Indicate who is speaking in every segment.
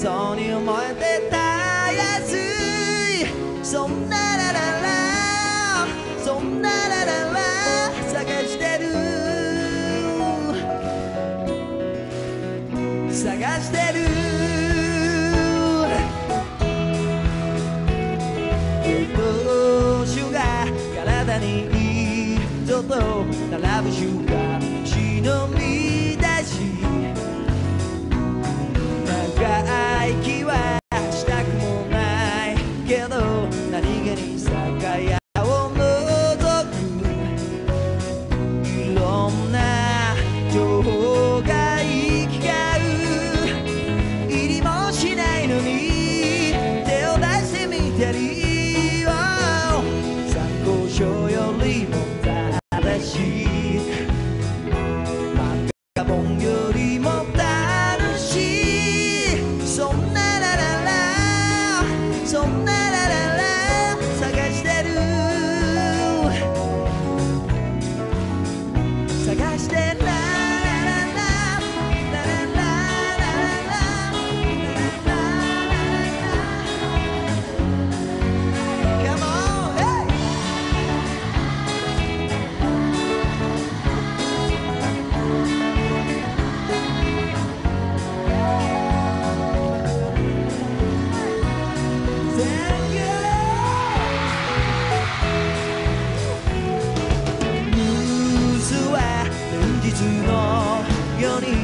Speaker 1: そうに思えてたやすいそんなラララそんなラララ探してる探してる。ブッシュが体にいいぞと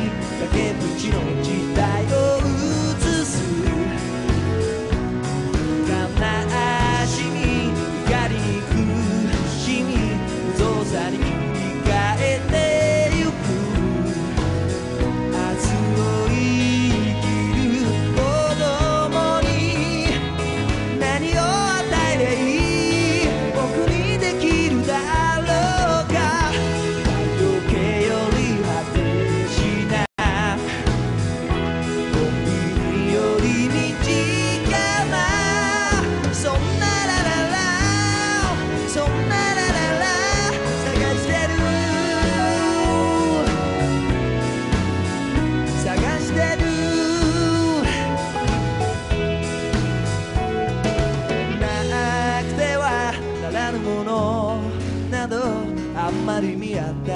Speaker 1: だけどちの時代 Maria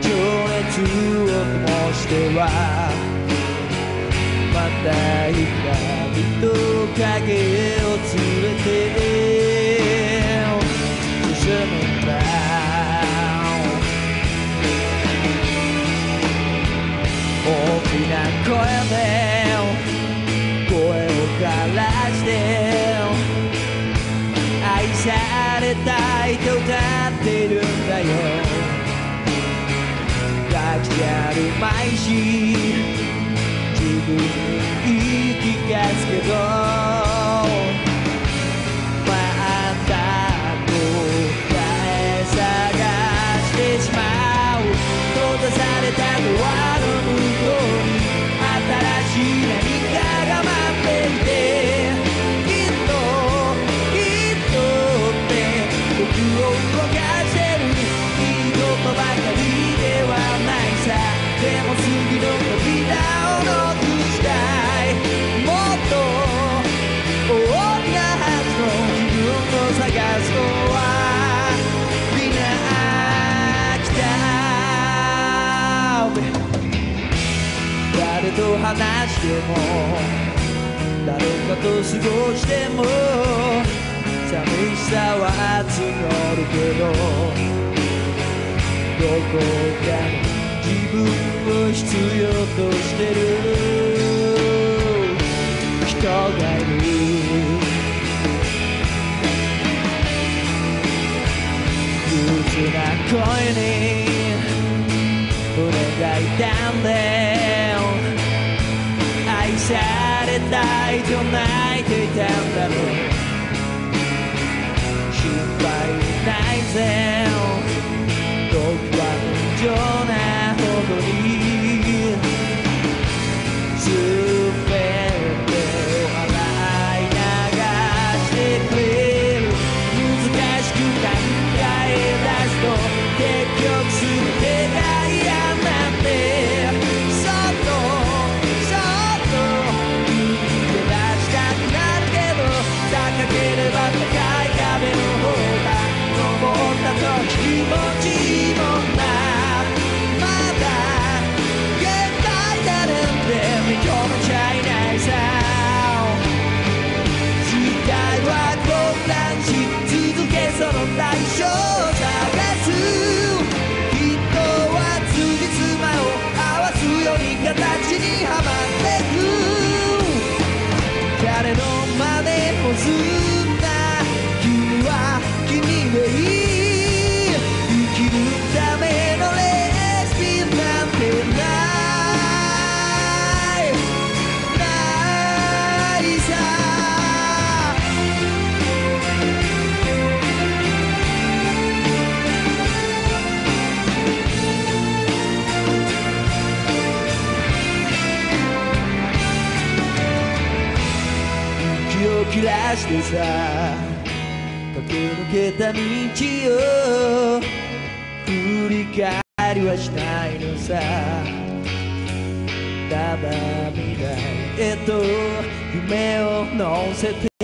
Speaker 1: 情熱を燃してはまた光と影を連れて進むん大きな声で声を枯らして愛されたいと歌 pra criar uma magia. Digo, e que queres que dói? な声に胸が痛んで愛されたいと泣いていたんだろう。心配ないぜ僕は無情してさ駆け抜けた道を振り返りはしないのさ。ただ未来へと夢を乗せて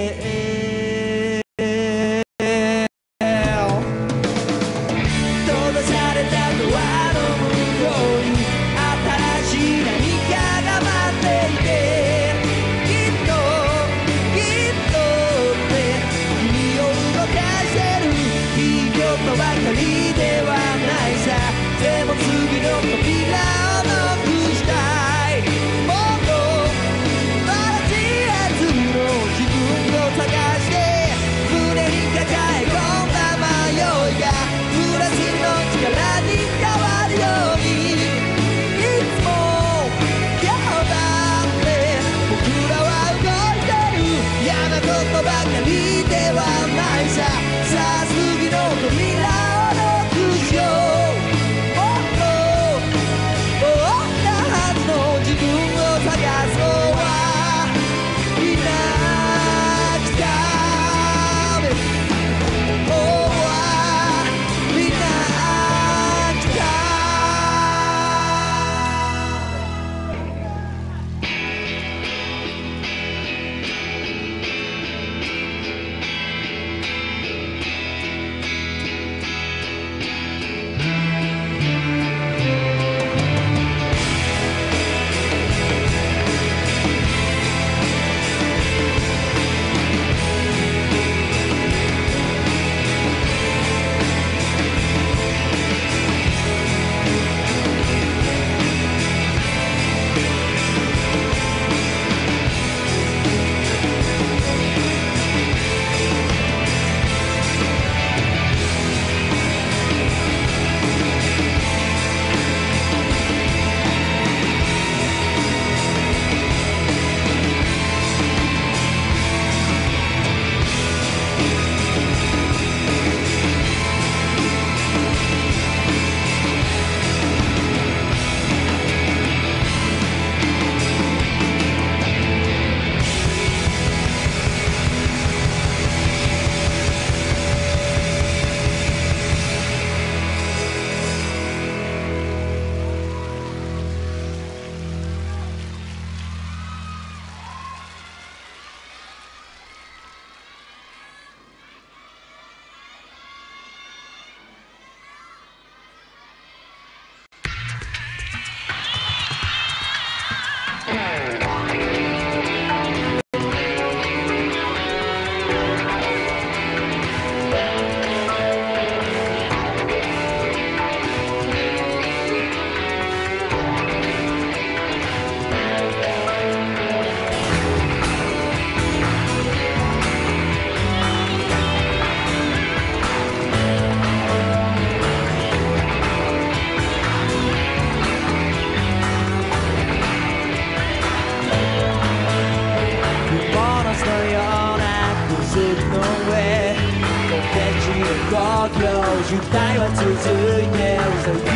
Speaker 1: way の故郷渋滞は続いてうさぎ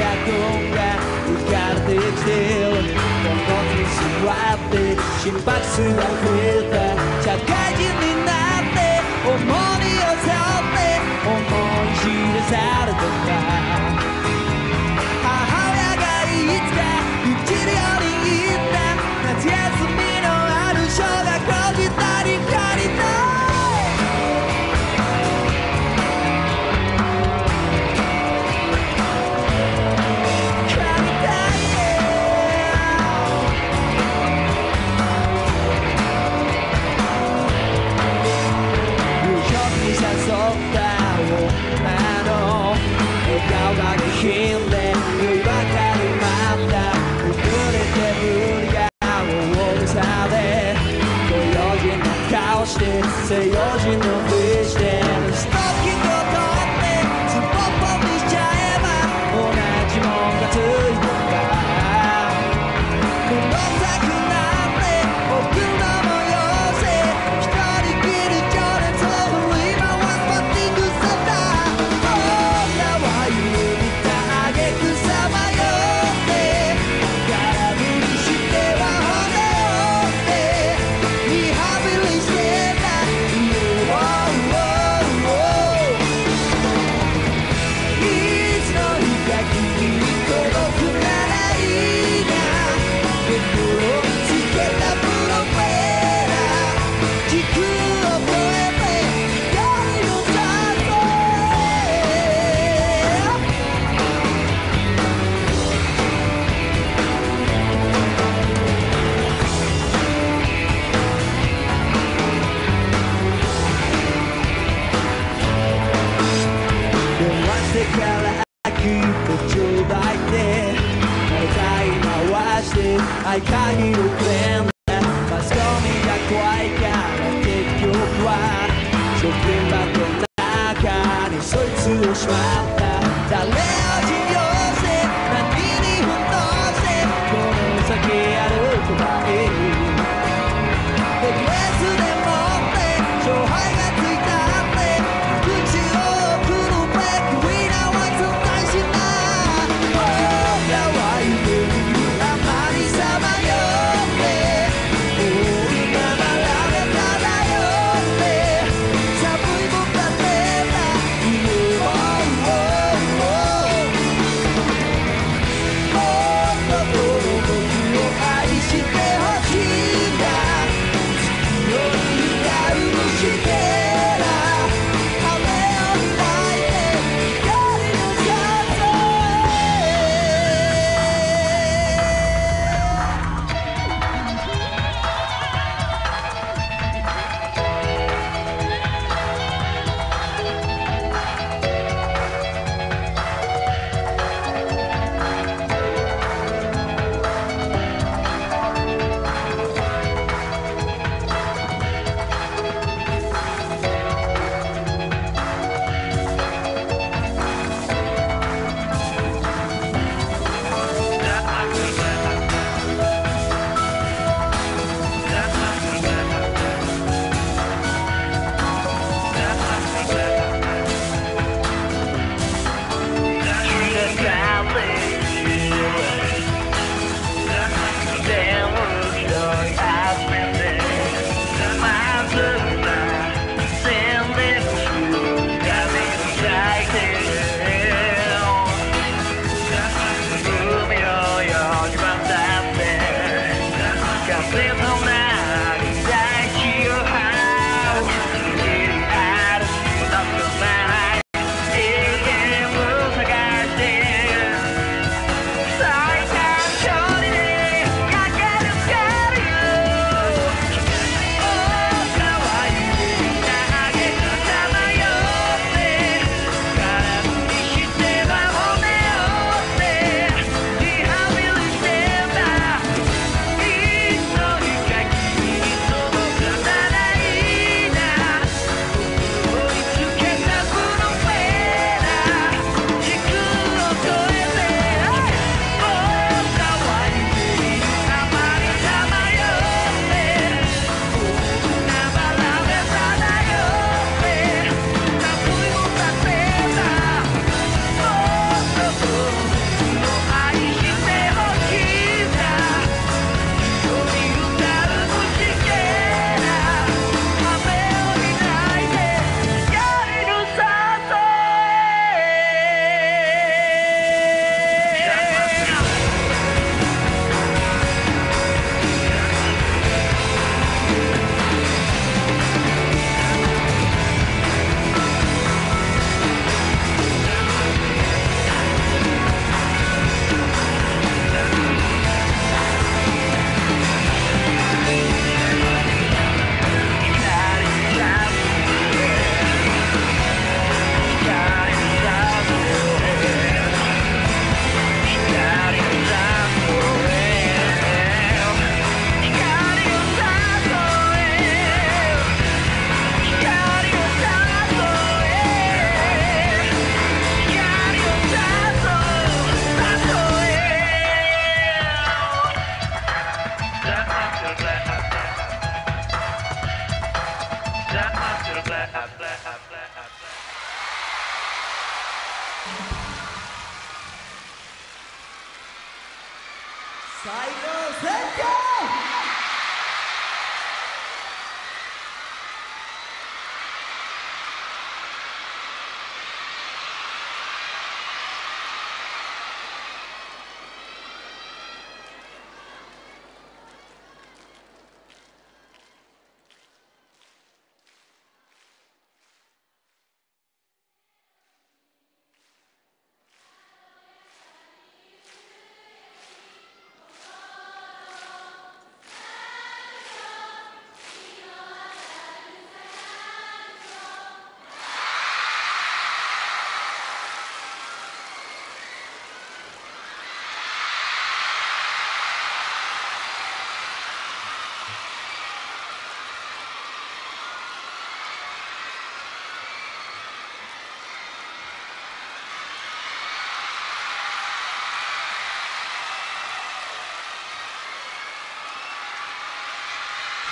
Speaker 1: や雲が浮かれてきてるこのに座って心拍数は増えた社会人になって重荷を背負って思い知らされたか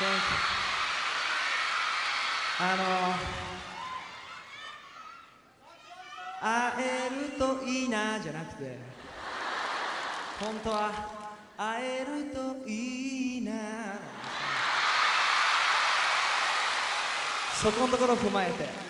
Speaker 1: あの会えるといいなじゃなくて本当は会えるといいな。そこのところ踏まえて。